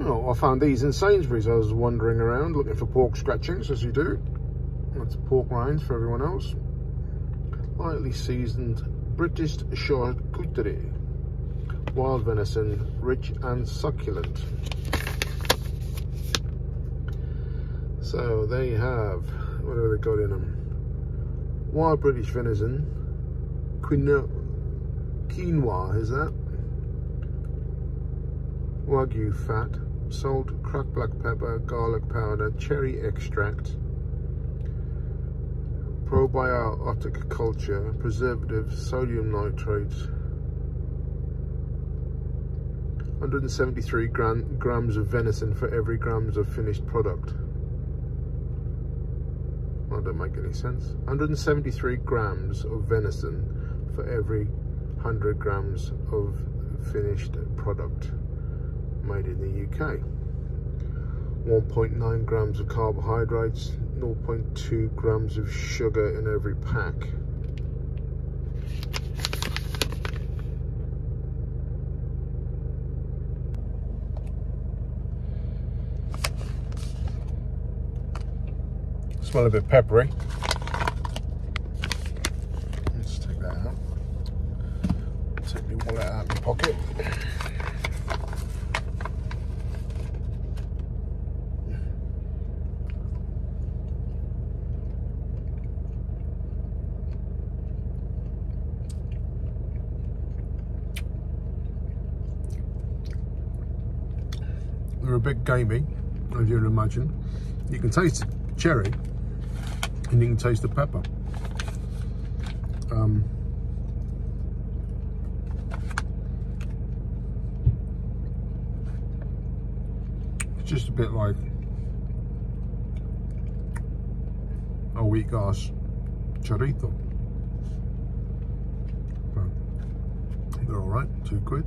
Oh, I found these in Sainsbury's. I was wandering around looking for pork scratchings, as you do. That's pork rinds for everyone else. Lightly seasoned British charcuterie. Wild venison, rich and succulent. So they have, what have they got in them? Wild British venison, quinoa, quinoa is that? Wagyu fat, salt, cracked black pepper, garlic powder, cherry extract, probiotic culture, preservatives, sodium nitrate, 173 gram, grams of venison for every grams of finished product. That don't make any sense. 173 grams of venison for every 100 grams of finished product made in the UK. 1.9 grams of carbohydrates, 0.2 grams of sugar in every pack. Smell a bit peppery. Let's take that out. Take my wallet out of my pocket. They're a bit gamey, as you would imagine. You can taste cherry and you can taste the pepper. Um, it's just a bit like a weak ass chorizo. But they're all right, two quid.